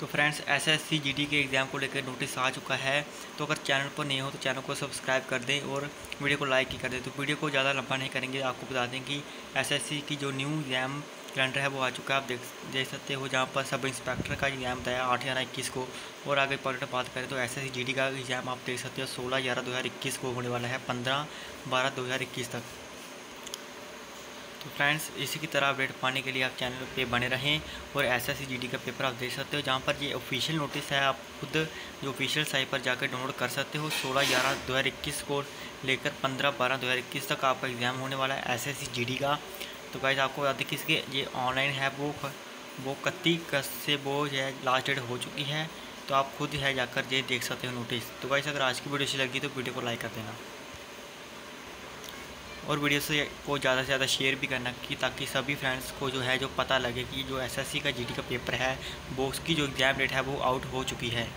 तो friends S S C G D के exam को लेकर नोटिस आ चुका है। तो अगर चैनल पर नहीं हो तो चैनल को सब्सक्राइब कर दें और वीडियो को लाइक ही कर दें। तो वीडियो को ज़्यादा लंबा नहीं करेंगे। आपको बता दें कि एस एस सी की जो न्यू एग्ज़ाम कैलेंडर है वो आ चुका है। आप देख देख सकते हो जहाँ पर सब इंस्पेक्टर का एग्ज़ाम था आठ ग्यारह इक्कीस को। और आगे पॉलिट बात करें तो एस एस जी डी का एग्ज़ाम आप देख सकते हो सोलह ग्यारह दो हज़ार इक्कीस को होने वाला है। पंद्रह बारह दो हज़ार इक्कीस तक। तो फ्रेंड्स, इसी की तरह अपडेट पाने के लिए आप चैनल पे बने रहें और एस एस का पेपर आप देख सकते हो, जहाँ पर ये ऑफिशियल नोटिस है। आप खुद जो ऑफिशियल साइट पर जाकर डाउनलोड कर सकते हो। सोलह ग्यारह दो हज़ार इक्कीस को लेकर पंद्रह बारह दो हज़ार इक्कीस तक आपका एग्ज़ाम होने वाला है एस एस का। तो गाइज़ आपको बता दें कि इसके, ये ऑनलाइन है, वो वो इकतीस से वो है लास्ट डेट हो चुकी है। तो आप खुद है जाकर ये देख सकते हो नोटिस तो गाइज़ अगर आज की वीडियो अच्छी लगी तो वीडियो को लाइक कर देना। और वीडियो से को ज़्यादा से ज़्यादा शेयर भी करना कि ताकि सभी फ्रेंड्स को जो है, जो पता लगे कि जो एसएससी का जीडी का पेपर है, वो उसकी जो एग्ज़ाम डेट है, वो आउट हो चुकी है।